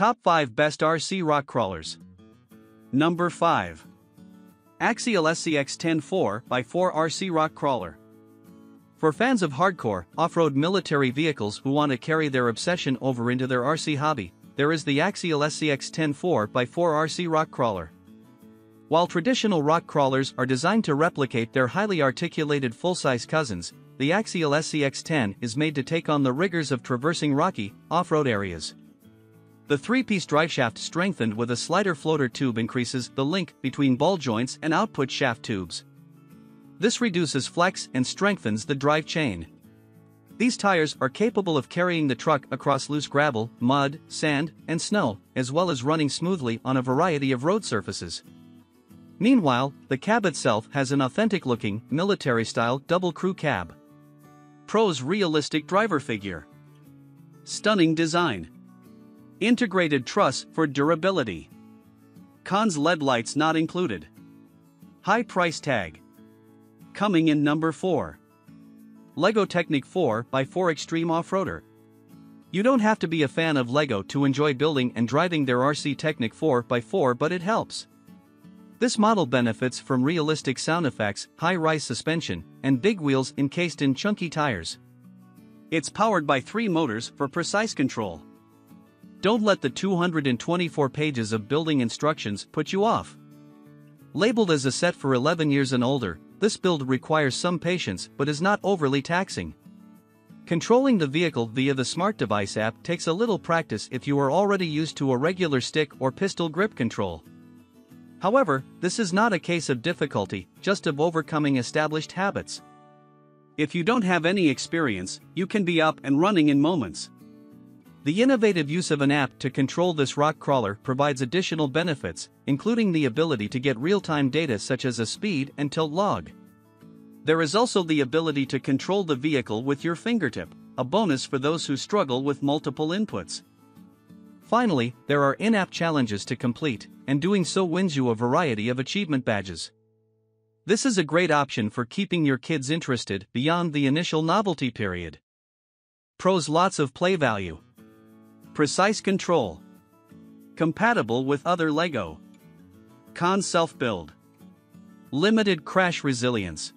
Top 5 Best RC Rock Crawlers. Number 5. Axial SCX 10-4 by 4 RC Rock Crawler. For fans of hardcore, off-road military vehicles who want to carry their obsession over into their RC hobby, there is the Axial SCX 10-4 by 4 RC Rock Crawler. While traditional rock crawlers are designed to replicate their highly articulated full-size cousins, the Axial SCX-10 is made to take on the rigors of traversing rocky, off-road areas. The three-piece driveshaft strengthened with a slider floater tube increases the link between ball joints and output shaft tubes. This reduces flex and strengthens the drive chain. These tires are capable of carrying the truck across loose gravel, mud, sand, and snow, as well as running smoothly on a variety of road surfaces. Meanwhile, the cab itself has an authentic-looking, military-style double crew cab. Pros realistic driver figure. Stunning design. Integrated truss for durability. Cons LED lights not included. High price tag. Coming in number 4. LEGO Technic 4 by 4 Extreme Off-Roader. You don't have to be a fan of LEGO to enjoy building and driving their RC Technic 4x4 but it helps. This model benefits from realistic sound effects, high-rise suspension, and big wheels encased in chunky tires. It's powered by three motors for precise control. Don't let the 224 pages of building instructions put you off. Labeled as a set for 11 years and older, this build requires some patience but is not overly taxing. Controlling the vehicle via the Smart Device app takes a little practice if you are already used to a regular stick or pistol grip control. However, this is not a case of difficulty, just of overcoming established habits. If you don't have any experience, you can be up and running in moments. The innovative use of an app to control this rock crawler provides additional benefits, including the ability to get real-time data such as a speed and tilt log. There is also the ability to control the vehicle with your fingertip, a bonus for those who struggle with multiple inputs. Finally, there are in-app challenges to complete, and doing so wins you a variety of achievement badges. This is a great option for keeping your kids interested beyond the initial novelty period. Pros Lots of play value. Precise control. Compatible with other LEGO. Con self build. Limited crash resilience.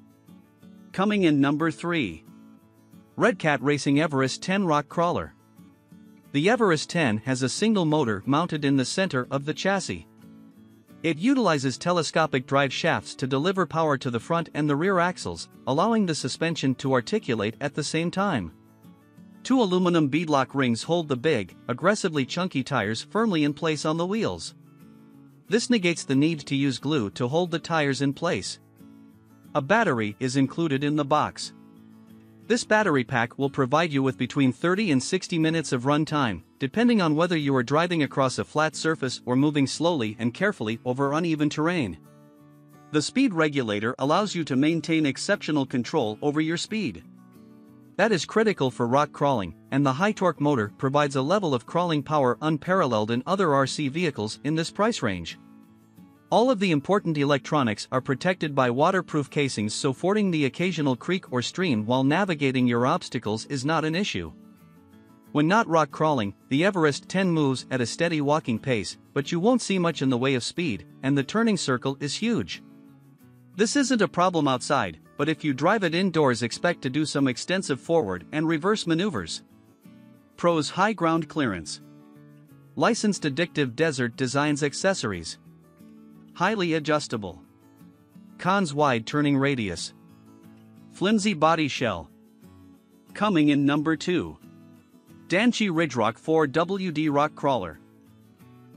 Coming in number 3. Redcat Racing Everest 10 Rock Crawler. The Everest 10 has a single motor mounted in the center of the chassis. It utilizes telescopic drive shafts to deliver power to the front and the rear axles, allowing the suspension to articulate at the same time. Two aluminum beadlock rings hold the big, aggressively chunky tires firmly in place on the wheels. This negates the need to use glue to hold the tires in place. A battery is included in the box. This battery pack will provide you with between 30 and 60 minutes of run time, depending on whether you are driving across a flat surface or moving slowly and carefully over uneven terrain. The speed regulator allows you to maintain exceptional control over your speed. That is critical for rock crawling, and the high torque motor provides a level of crawling power unparalleled in other RC vehicles in this price range. All of the important electronics are protected by waterproof casings so fording the occasional creek or stream while navigating your obstacles is not an issue. When not rock crawling, the Everest 10 moves at a steady walking pace, but you won't see much in the way of speed, and the turning circle is huge. This isn't a problem outside, but if you drive it indoors expect to do some extensive forward and reverse maneuvers. Pros High Ground Clearance Licensed Addictive Desert Designs Accessories Highly adjustable. Cons wide turning radius. Flimsy body shell. Coming in number 2. Danchee RidgeRock 4 WD Rock Crawler.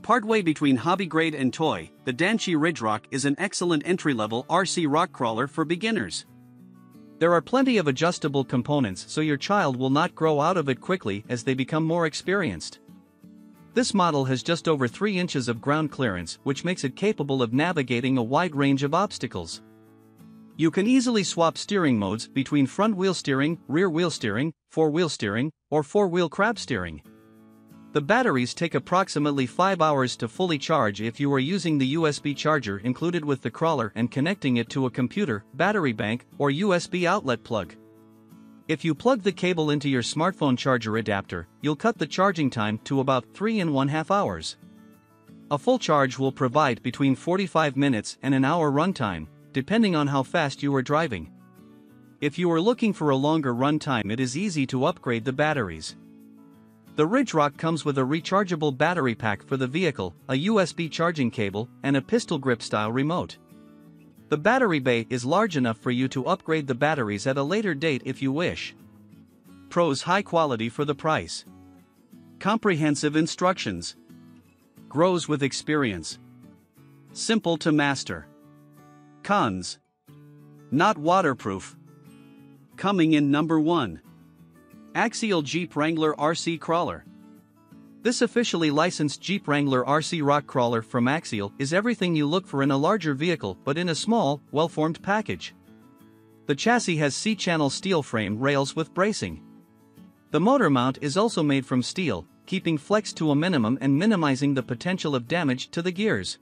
Partway between hobby grade and toy, the Danchee RidgeRock is an excellent entry-level RC rock crawler for beginners. There are plenty of adjustable components so your child will not grow out of it quickly as they become more experienced. This model has just over 3 inches of ground clearance which makes it capable of navigating a wide range of obstacles. You can easily swap steering modes between front wheel steering, rear wheel steering, four wheel steering, or four wheel crab steering. The batteries take approximately 5 hours to fully charge if you are using the USB charger included with the crawler and connecting it to a computer, battery bank, or USB outlet plug. If you plug the cable into your smartphone charger adapter, you'll cut the charging time to about 3 and 1 half hours. A full charge will provide between 45 minutes and an hour runtime, depending on how fast you are driving. If you are looking for a longer runtime, it is easy to upgrade the batteries. The RidgeRock comes with a rechargeable battery pack for the vehicle, a USB charging cable, and a pistol grip style remote. The battery bay is large enough for you to upgrade the batteries at a later date if you wish. Pros high quality for the price. Comprehensive instructions. Grows with experience. Simple to master. Cons. Not waterproof. Coming in number 1. Axial Jeep Wrangler RC Crawler. This officially licensed Jeep Wrangler RC rock crawler from Axial is everything you look for in a larger vehicle but in a small, well-formed package. The chassis has C-channel steel frame rails with bracing. The motor mount is also made from steel, keeping flex to a minimum and minimizing the potential of damage to the gears.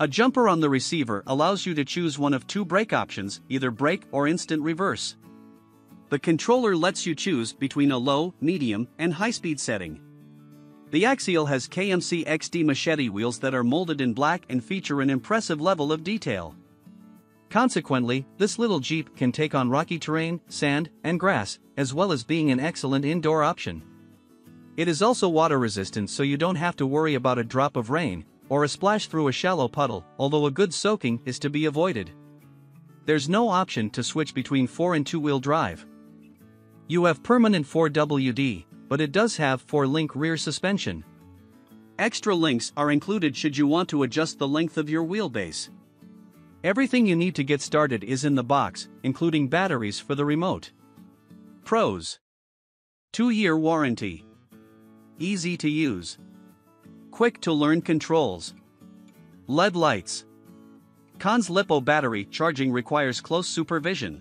A jumper on the receiver allows you to choose one of two brake options, either brake or instant reverse. The controller lets you choose between a low, medium, and high-speed setting. The Axial has KMC XD machete wheels that are molded in black and feature an impressive level of detail. Consequently, this little Jeep can take on rocky terrain, sand, and grass, as well as being an excellent indoor option. It is also water resistant so you don't have to worry about a drop of rain, or a splash through a shallow puddle, although a good soaking is to be avoided. There's no option to switch between 4 and 2 wheel drive. You have permanent 4WD, but it does have 4-link rear suspension. Extra links are included should you want to adjust the length of your wheelbase. Everything you need to get started is in the box, including batteries for the remote. Pros 2-year warranty. Easy to use. Quick to learn controls. LED lights. Cons LiPo battery charging requires close supervision.